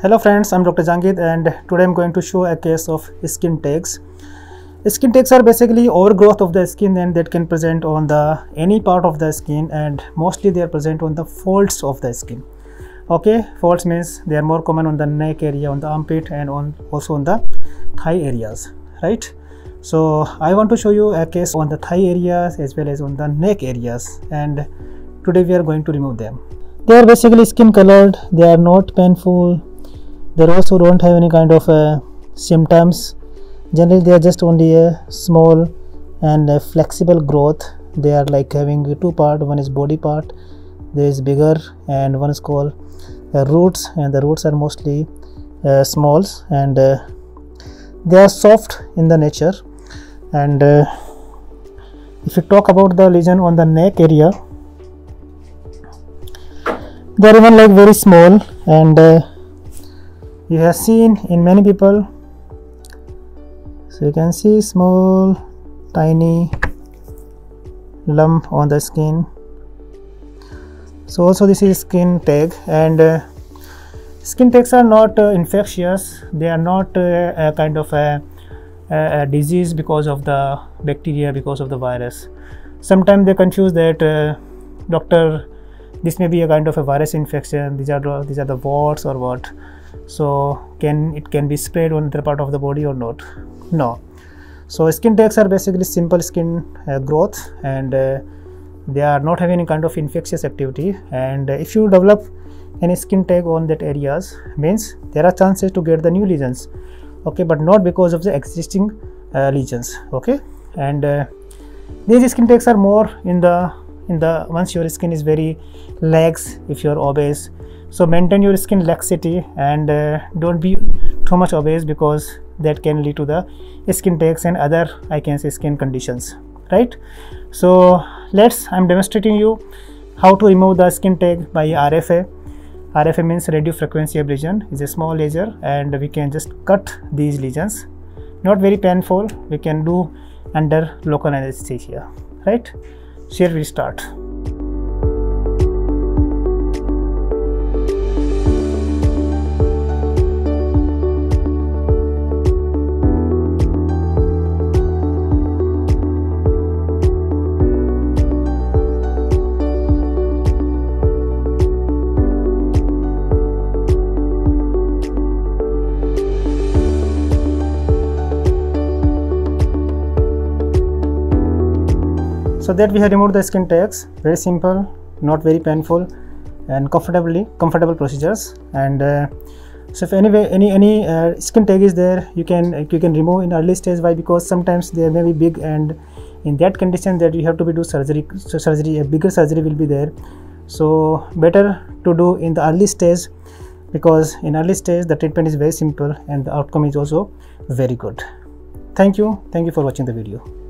Hello friends, I'm Dr. Jangid and today I'm going to show a case of skin tags. Skin tags are basically overgrowth of the skin and that can present on the any part of the skin and mostly they are present on the folds of the skin. Okay, folds means they are more common on the neck area, on the armpit and on also on the thigh areas, right? So I want to show you a case on the thigh areas as well as on the neck areas and today we are going to remove them. They are basically skin colored, they are not painful, they also don't have any kind of uh, symptoms. Generally they are just only a small and a flexible growth. They are like having two part. One is body part there is bigger and one is called uh, roots. And the roots are mostly uh, smalls. And uh, they are soft in the nature. And uh, if you talk about the lesion on the neck area they are even like very small. And uh, you have seen in many people. So you can see small tiny lump on the skin. So also this is skin tag and uh, skin tags are not uh, infectious. They are not uh, a kind of a, a, disease because of the bacteria because of the virus. Sometimes they confuse that uh, doctor this may be a kind of a virus infection. These are these are the warts or what so can it can be sprayed on the part of the body or not? No. So skin tags are basically simple skin uh, growth and uh, they are not having any kind of infectious activity. And uh, if you develop any skin tag on that areas means there are chances to get the new lesions. Okay but not because of the existing uh, lesions. Okay? And uh, these skin tags are more in the in the once your skin is very lax if you're obese so maintain your skin laxity and uh, don't be too much obese because that can lead to the skin tags and other i can say skin conditions right? So let's i'm demonstrating you how to remove the skin tag by rfa rfa means radio frequency ablation is a small laser and we can just cut these lesions. Not very painful. We can do under local anesthesia right? So here we start so that we have removed the skin tags. Very simple not very painful and comfortably comfortable procedures. And uh, so if anyway any any uh, skin tag is there you can you can remove in early stage. Why? Because sometimes they may be big and in that condition that you have to be do surgery so surgery a bigger surgery will be there. So better to do in the early stage because in early stage the treatment is very simple and the outcome is also very good. Thank you. Thank you for watching the video